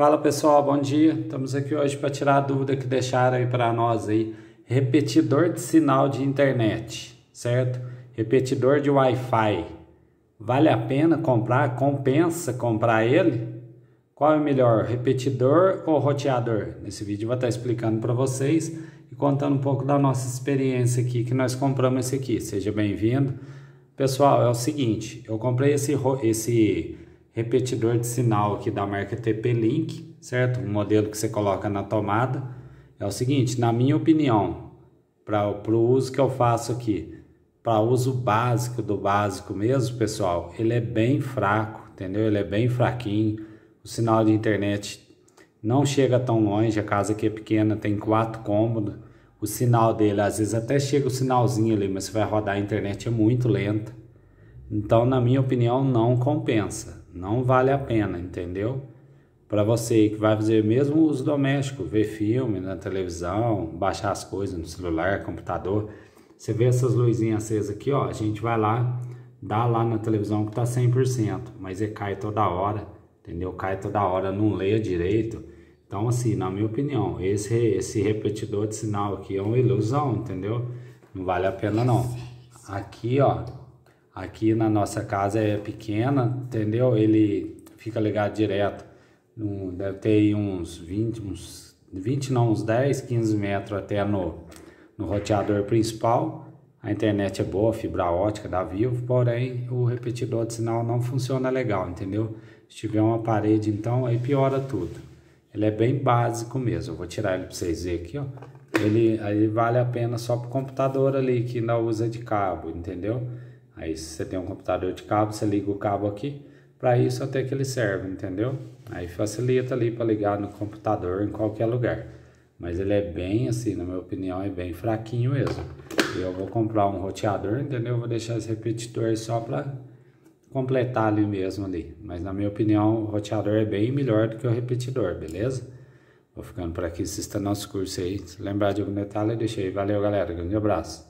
Fala pessoal, bom dia. Estamos aqui hoje para tirar a dúvida que deixaram aí para nós aí. Repetidor de sinal de internet, certo? Repetidor de Wi-Fi. Vale a pena comprar? Compensa comprar ele? Qual é o melhor, repetidor ou roteador? Nesse vídeo eu vou estar explicando para vocês e contando um pouco da nossa experiência aqui que nós compramos esse aqui. Seja bem-vindo. Pessoal, é o seguinte, eu comprei esse, esse repetidor de sinal aqui da marca TP-Link, certo? Um modelo que você coloca na tomada. É o seguinte, na minha opinião, para o uso que eu faço aqui, para uso básico do básico mesmo, pessoal, ele é bem fraco, entendeu? Ele é bem fraquinho. O sinal de internet não chega tão longe, a casa aqui é pequena, tem quatro cômodos. O sinal dele, às vezes até chega o sinalzinho ali, mas você vai rodar a internet é muito lenta. Então, na minha opinião, não compensa, não vale a pena, entendeu? Para você que vai fazer mesmo uso doméstico, ver filme na televisão, baixar as coisas no celular, computador, você vê essas luzinhas acesas aqui, ó, a gente vai lá, dá lá na televisão que tá 100%, mas ele cai toda hora, entendeu? Cai toda hora, não leia direito. Então, assim, na minha opinião, esse, esse repetidor de sinal aqui é uma ilusão, entendeu? Não vale a pena não. Aqui, ó, Aqui na nossa casa é pequena, entendeu? Ele fica ligado direto. deve ter uns 20, uns 20 não, uns 10, 15 metros até no, no roteador principal. A internet é boa, fibra ótica da Vivo, porém o repetidor de sinal não funciona legal, entendeu? Se tiver uma parede, então aí piora tudo. Ele é bem básico mesmo. Eu vou tirar ele para vocês verem aqui, ó. Ele aí vale a pena só para o computador ali que não usa de cabo, entendeu? Aí se você tem um computador de cabo, você liga o cabo aqui, para isso até que ele serve, entendeu? Aí facilita ali para ligar no computador em qualquer lugar. Mas ele é bem assim, na minha opinião, é bem fraquinho mesmo. Eu vou comprar um roteador, entendeu? Vou deixar esse repetidor só para completar ali mesmo ali. Mas na minha opinião, o roteador é bem melhor do que o repetidor, beleza? Vou ficando por aqui, assista nosso curso aí. Se lembrar de algum detalhe, deixa aí. Valeu, galera. Grande abraço.